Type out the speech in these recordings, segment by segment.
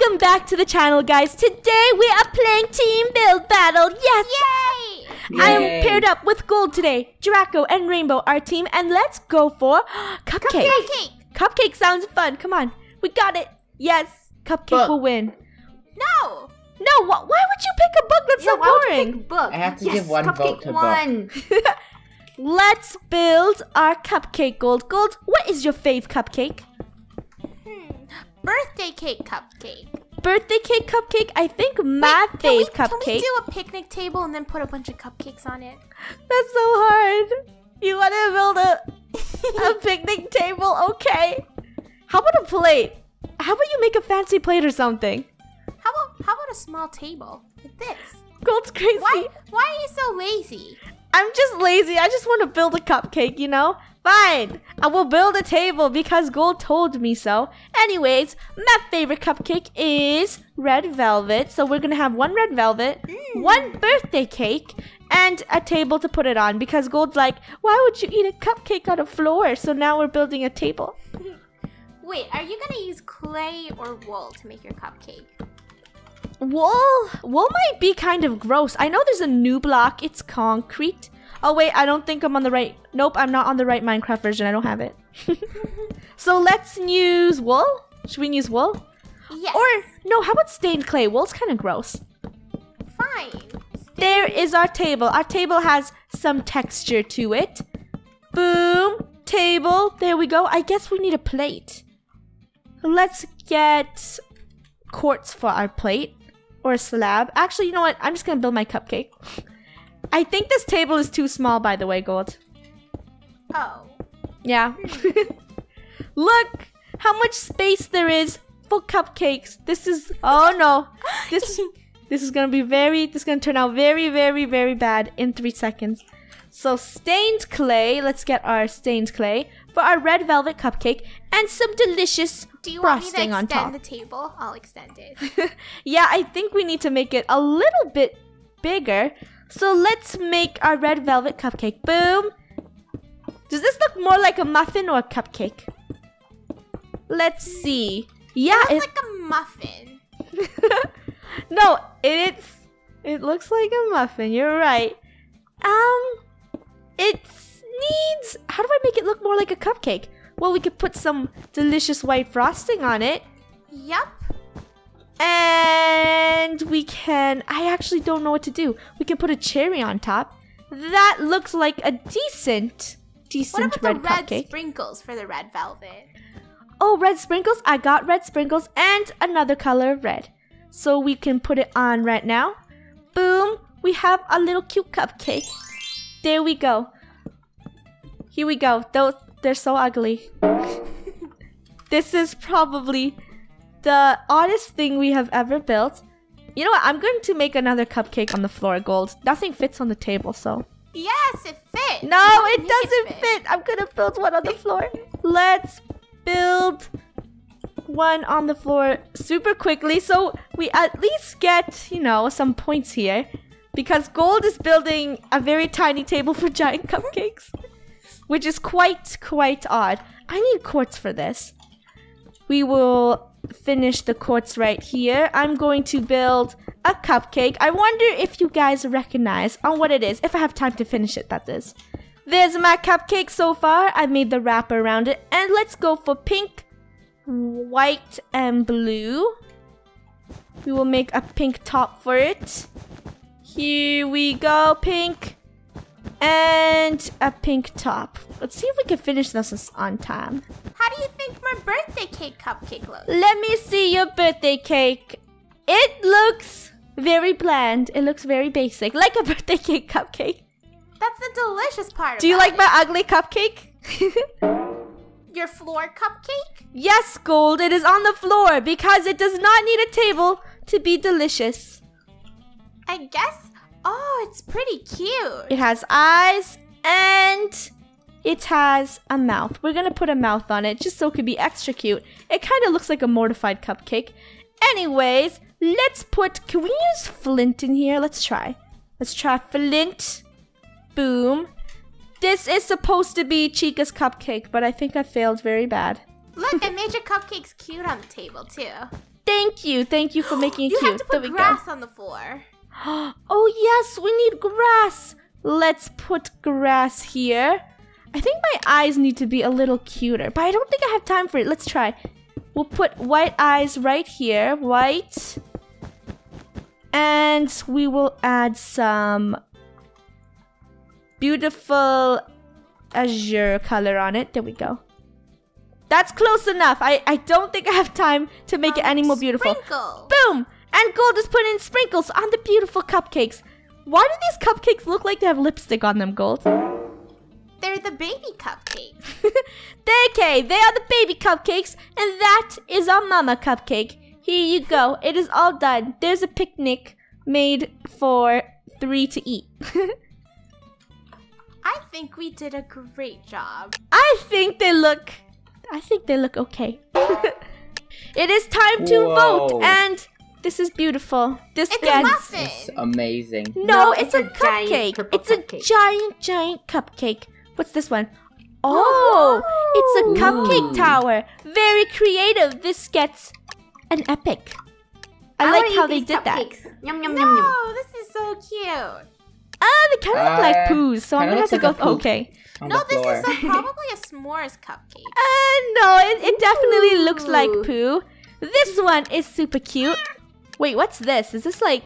Welcome back to the channel, guys. Today we are playing Team Build Battle. Yes! Yay! I am paired up with Gold today. Draco and Rainbow, are team. And let's go for Cupcake. Cupcake! Cupcake sounds fun. Come on. We got it. Yes. Cupcake Book. will win. No! No, wh- why would you pick a book that's Yeah, so why would you boring? pick book? I have to yes, give one cupcake vote to book. one. Let's build our cupcake, Gold. Gold, what is your fave cupcake? Birthday cake cupcake. Birthday cake cupcake? I think my Wait, we, fave Can we cupcake. do a picnic table and then put a bunch of cupcakes on it? That's so hard. You want to build a, a picnic table? Okay. How about a plate? How about you make a fancy plate or something? How about how about a small table like this? Gold's crazy. Why why are you so lazy? I'm just lazy. I just want to build a cupcake, you know? Fine. I will build a table because Gold told me so. Anyways, my favorite cupcake is red velvet. So we're going to have one red velvet, Mm. one birthday cake, and a table to put it on because Gold's like, why would you eat a cupcake on a floor? So now we're building a table. Wait, are you gonna use clay or wool to make your cupcake? Wool, wool might be kind of gross. I know there's a new block. It's concrete. Oh wait, I don't think I'm on the right. Nope, I'm not on the right Minecraft version. I don't have it. so let's use wool. Should we use wool? Yes. Or no? How about stained clay? Wool's kind of gross. fine. There is our table. Our table has some texture to it. Boom, table. There we go. I guess we need a plate. Let's get quartz for our plate or a slab. Actually, you know what? I'm just gonna build my cupcake. I think this table is too small, by the way, Gold. Oh. Yeah. Look how much space there is for cupcakes. This is oh no. This this is gonna be very this is gonna turn out very, very, very bad in three seconds. So stained clay, let's get our stained clay for our red velvet cupcake and some delicious Do you want me to frosting on extend top. the table? I'll extend it. yeah, I think we need to make it a little bit bigger. So let's make our red velvet cupcake. Boom. Does this look more like a muffin or a cupcake? Let's see. Yeah, It's it, like a muffin. no, it's it looks like a muffin. You're right. Um, it needs. How do I make it look more like a cupcake? Well, we could put some delicious white frosting on it. Yup. And we can. I actually don't know what to do. We can put a cherry on top. That looks like a decent, decent What about red the red cupcake. sprinkles for the red velvet? oh, red sprinkles. I got red sprinkles and another color of red. So we can put it on right now. Boom. We have a little cute cupcake. There we go. Here we go. Those they're so ugly. this is probably the oddest thing we have ever built. You know what? I'm going to make another cupcake on the floor, Gold. Nothing fits on the table, so. Yes, it fits. No, it doesn't fit. I'm gonna build one on the floor. Let's build one on the floor super quickly so we at least get, you know, some points here. Because Gold is building a very tiny table for giant cupcakes, which is quite, quite odd. I need quartz for this. We will finish the quartz right here. I'm going to build a cupcake. I wonder if you guys recognize on what it is, if I have time to finish it, that is. There's my cupcake so far. I made the wrapper around it. And let's go for pink, white, and blue. We will make a pink top for it. Here we go, pink. And a pink top. Let's see if we can finish this on time. How do you think my birthday cake cupcake looks? Let me see your birthday cake. It looks very bland. It looks very basic, like a birthday cake cupcake. That's the delicious part. Do you like it. my ugly cupcake? your floor cupcake? yes, Gold, it is on the floor because it does not need a table to be delicious. I guess. Oh, it's pretty cute. It has eyes and it has a mouth. We're gonna put a mouth on it just so it could be extra cute. It kind of looks like a mortified cupcake. Anyways, let's put. Can we use flint in here? Let's try. Let's try flint. Boom. This is supposed to be Chica's cupcake, but I think I failed very bad. Look, I made your cupcakes cute on the table too. Thank you. Thank you for making it you cute. have to put grass on the floor. Oh, yes, we need grass. Let's put grass here. I think my eyes need to be a little cuter, but I don't think I have time for it. Let's try. We'll put white eyes right here. White. And we will add some beautiful azure color on it. There we go. That's close enough. I, I don't think I have time to make it any more um, beautiful. Sprinkle. Boom! And gold is put in sprinkles on the beautiful cupcakes. Why do these cupcakes look like they have lipstick on them, Gold? They're the baby cupcakes. they, okay, they are the baby cupcakes, and that is our mama cupcake. Here you go. It is all done. There's a picnic made for three to eat. I think we did a great job. I think they look. I think they look okay. it is time to vote, and this is beautiful. This It's a muffin. It's amazing. No, No, it's, it's a, a cupcake. purple It's a giant, giant cupcake. What's this one? Oh, it's a cupcake Ooh. tower. Very creative. This gets an epic. I, wanna like how they these did that. cupcakes. Yum yum yum yum. No, this is so cute. Ah, they kind of look like Uh, poos, so I'm gonna have to go. like a okay. No, this floor. is a, probably a s'mores cupcake. Uh, no, it, it definitely looks like poo. This one is super cute. Wait, what's this? Is this like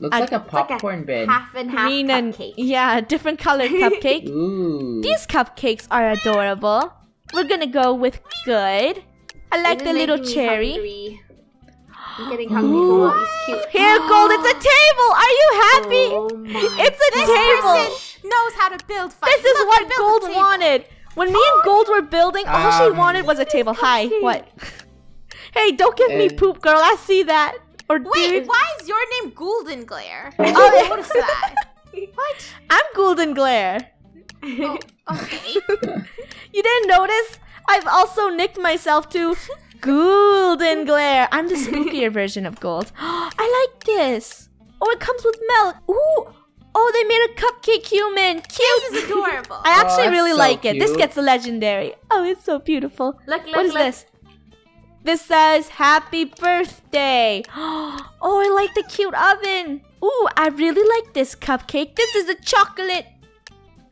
Looks a- like a It's like a popcorn bin. half and half green and cupcake. yeah, different colored cupcake? Ooh. These cupcakes are adorable. We're gonna go with good. I like This the little cherry. I'm getting hungry from all these cute. Here, Gold, it's a table. Are you happy? Oh it's a This table. person knows how to build fun. This is Look, what I built a Gold wanted. When me and Gold were building, all she Um, wanted was a table. Hi, what? hey, don't give me Uh, poop, girl. I see that. Or Wait, dude, why is your name Golden Glare? Oh, I yeah. noticed that. what? I'm Golden Glare. Oh, okay. You didn't notice? I've also nicked myself to Golden Glare. I'm the spookier version of gold. I like this. Oh, it comes with milk. Ooh. Oh, they made a cupcake human. Cute. This is adorable. I actually oh, that's really so like it. This cute. gets legendary. Oh, it's so beautiful. Look, look, What is look. this? This says happy birthday. Oh, I like the cute oven. Ooh, I really like this cupcake. This is a chocolate.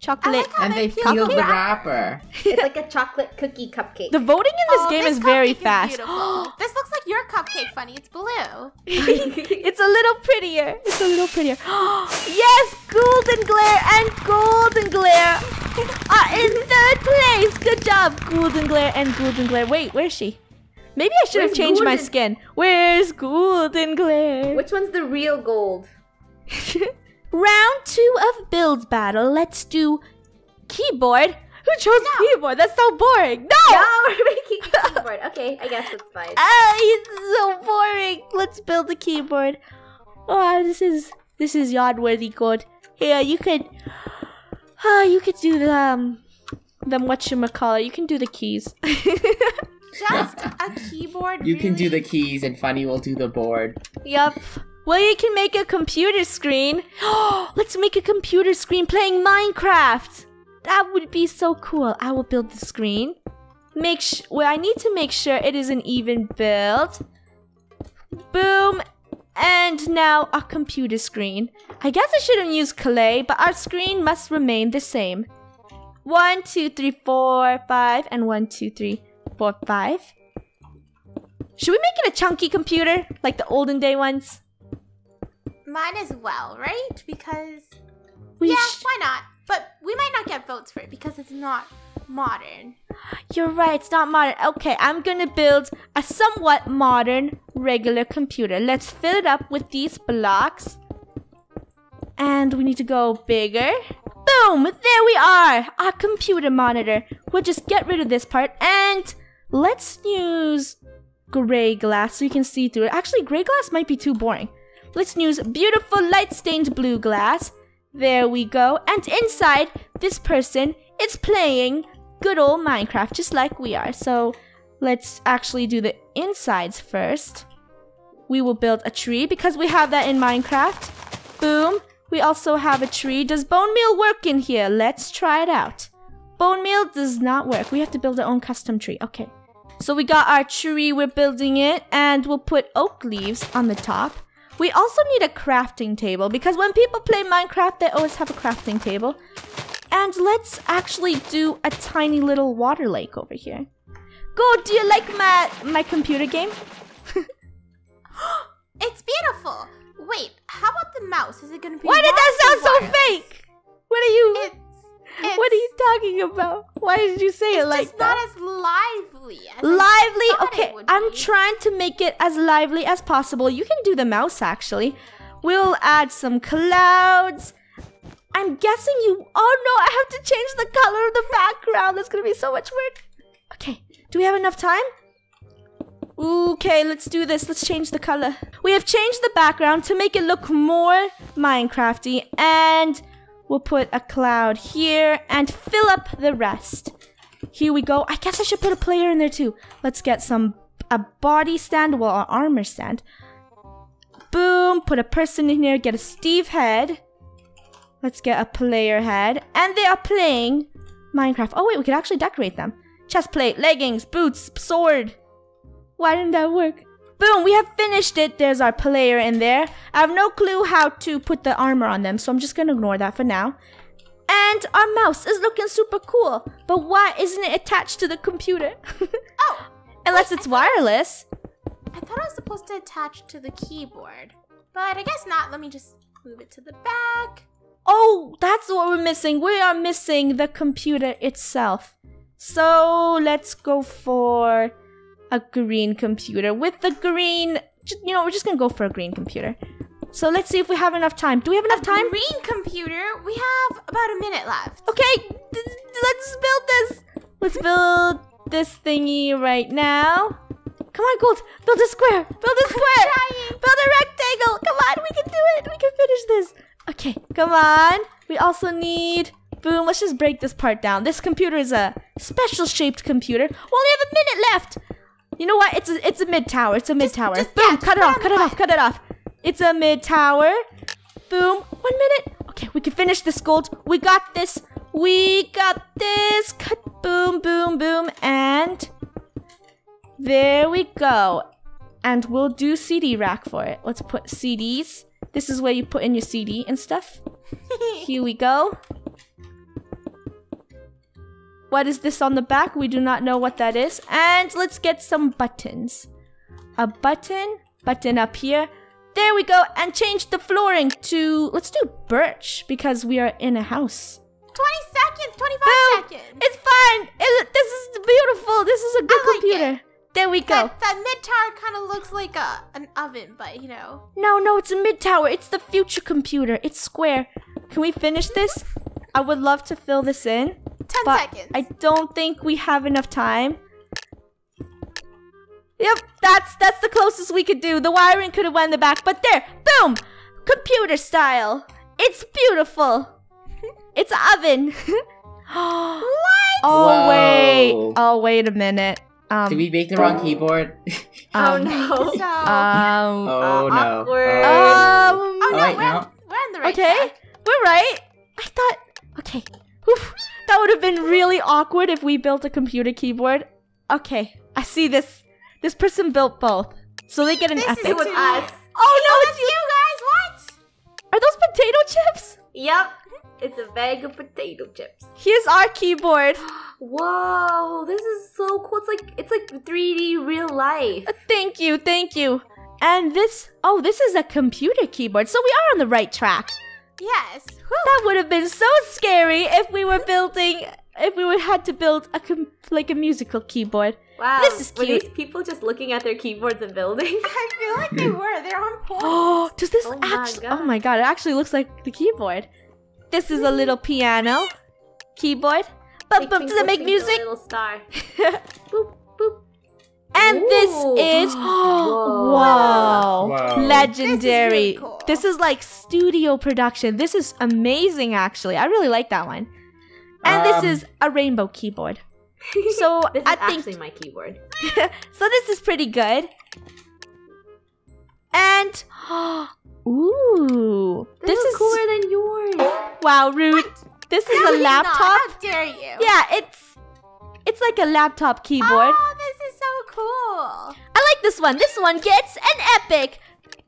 Chocolate. how and they they peel peeled the the wrapper. It's like a chocolate cookie cupcake. The voting in this Oh, game is very cupcake fast. this looks like your cupcake, Funneh. It's blue. it's a little prettier. It's a little prettier. yes, golden glare and golden glare are in third place. Good job, golden glare and golden glare. Wait, where's she? Maybe I should have Where's changed my skin. Where's golden glare? Which one's the real gold? Round two of build battle. Let's do keyboard. Who chose keyboard? That's so boring. No. No, we're making keyboard. Okay, I guess that's fine. Ah, it's so boring. Let's build a keyboard. Oh, this is this is yard worthy code. Here, you could. Ah, you could do the um, the whatchamacallit. You can do the keys. Just a keyboard. You can do the keys and Funneh will do the board. yup. Well, you can make a computer screen. Let's make a computer screen playing Minecraft. That would be so cool. I will build the screen. Make sh- well, I need to make sure it is an even build. Boom. And now a computer screen. I guess I shouldn't use clay, but our screen must remain the same. One, two, three, four, five, and one, two, three, four, five. Should we make it a chunky computer like the olden day ones? Mine as well, right? Because We yeah, why not? But we might not get votes for it because it's not modern. You're right, it's not modern. Okay, I'm gonna build a somewhat modern regular computer. Let's fill it up with these blocks. And we need to go bigger. Boom! There we are! Our computer monitor. We'll just get rid of this part and let's use gray glass so you can see through it. Actually, gray glass might be too boring. Let's use beautiful light stained blue glass. There we go. And inside, this person is playing good old Minecraft just like we are. So let's actually do the insides first. We will build a tree because we have that in Minecraft. Boom. We also have a tree. Does bone meal work in here? Let's try it out. Bone meal does not work. We have to build our own custom tree. Okay. So we got our tree, we're building it, and we'll put oak leaves on the top. We also need a crafting table because when people play Minecraft, they always have a crafting table. And let's actually do a tiny little water lake over here. Go, do you like my my computer game? It's beautiful. Wait, how about the mouse? Is it gonna be? Why did that sound wireless so fake? What are you It's, it's what are you talking about? Why did you say it It's like just that? not as lively lively okay i'm be. trying to make it as lively as possible you can do the mouse actually we'll add some clouds i'm guessing you oh no i have to change the color of the background that's gonna be so much work okay do we have enough time Okay, let's do this. Let's change the color. We have changed the background to make it look more Minecrafty, and we'll put a cloud here and fill up the rest. Here we go. I guess I should put a player in there too. Let's get some a body stand, well, an armor stand. Boom, put a person in here, get a Steve head. Let's get a player head. And they are playing Minecraft. Oh wait, we could actually decorate them. Chest plate, leggings, boots, sword. Why didn't that work? Boom, we have finished it. There's our player in there. I have no clue how to put the armor on them, so I'm just gonna ignore that for now. And our mouse is looking super cool. But why isn't it attached to the computer? Oh, Unless it's wireless. I thought I was supposed to attach to the keyboard, but I guess not. Let me just move it to the back. Oh, that's what we're missing. We are missing the computer itself. So let's go for a green computer with the green. You know, we're just gonna go for a green computer. So let's see if we have enough time. Do we have enough time? Green computer. We have about a minute left. Okay, let's build this. Let's build this thingy right now. Come on, Gold. Build a square. Build a square. Build a rectangle. Come on, we can do it. We can finish this. Okay, come on. We also need. Boom. Let's just break this part down. This computer is a special shaped computer. We only have a minute left. You know what? It's a it's a mid tower. It's a mid tower. just- Boom. yeah, cut it off. Cut it off. Cut it off. It's a mid tower. Boom. One minute. Okay, we can finish this gold. We got this. We got this. Cut. Boom, boom, boom. And there we go. And we'll do CD rack for it. Let's put CDs. This is where you put in your CD and stuff. Here we go. What is this on the back? We do not know what that is. And let's get some buttons. A button, button up here. There we go. And change the flooring to, let's do birch because we are in a house. 20 seconds, 25 Boom! seconds. It's fine. It- this is beautiful. This is a good like computer. There we go. That, that mid tower kind of looks like a an oven, but you know. No, no, it's a mid tower. It's the future computer. It's square. Can we finish this? I would love to fill this in. 10 but seconds. I don't think we have enough time. Yep, that's that's the closest we could do. The wiring could have went in the back, but there, boom, computer style. It's beautiful. It's an oven. what? Oh Whoa. wait. Oh wait a minute. Um, Did we make the wrong keyboard? Oh um, no. So, Um. oh no. awkward. Oh. Um. oh no, wait, we're, no. we're on the right okay, track. we're right. I thought. Okay. Oof, that would have been really awkward if we built a computer keyboard. Okay, I see this. This person built both, so they get an This epic. is It was too- us. oh no, Oh, it's you guys. What? Are those potato chips? Yep. It's a bag of potato chips. Here's our keyboard. Whoa, this is so cool. It's like it's like 3D real life. Uh, Thank you, thank you. And this, oh, this is a computer keyboard, so we are on the right track. Yes. Whew. That would have been so scary if we were building, if we would had to build a com- like a musical keyboard. Wow. This is Were cute. these people just looking at their keyboards and building? I feel like they were. They're on point. Oh, does this Oh my actually? God. Oh my god! It actually looks like the keyboard. This is a little piano keyboard. But but does it make Twinkle, twinkle, music? Little star. boop boop. And this Ooh. is Whoa. wow, Whoa. legendary. This is really cool. This is like studio production. This is amazing, actually. I really like that one. And this Um, is a rainbow keyboard. So This is I think actually my keyboard. so. This is pretty good. And ooh, This, this is is cooler than yours. wow, rude. This is a Absolutely not. laptop. How dare you? Yeah, it's it's like a laptop keyboard. Oh, this is so cool. I like this one. This one gets an epic.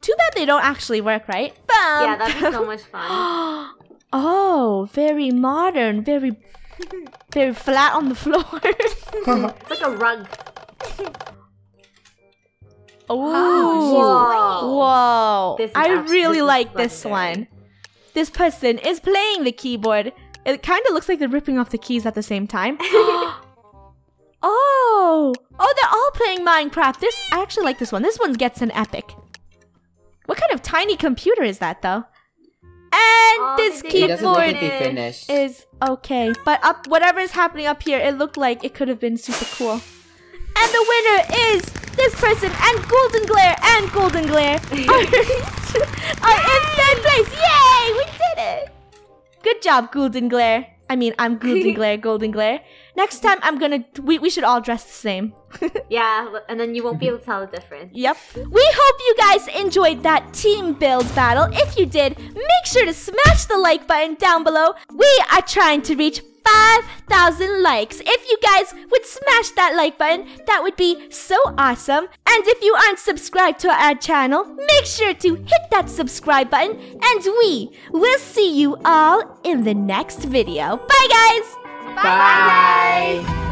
Too bad they don't actually work, right? Bum. Yeah, that'd be so much fun. oh, very modern, very, very flat on the floor. It's like a rug. oh, Whoa. whoa! I act- really like this one. This person is playing the keyboard. It kind of looks like they're ripping off the keys at the same time. oh, oh, they're all playing Minecraft. This I actually like this one. This one gets an epic. What kind of tiny computer is that, though? And Oh, this they He did doesn't look keyboard like they finished. is okay, but up whatever is happening up here, it looked like it could have been super cool. And the winner is this person and Golden Glare and Golden Glare are, are in third place. Yay! We did it. Good job, Golden Glare. I mean, I'm Golden Glare, Golden Glare. Next time, I'm gonna. We, we should all dress the same. Yeah, and then you won't be able to tell the difference. Yep. We hope you guys enjoyed that team build battle. If you did, make sure to smash the like button down below. We are trying to reach 5,000 likes. If you guys would smash that like button, that would be so awesome. And if you aren't subscribed to our channel, make sure to hit that subscribe button. And we will see you all in the next video. Bye, guys! Bye.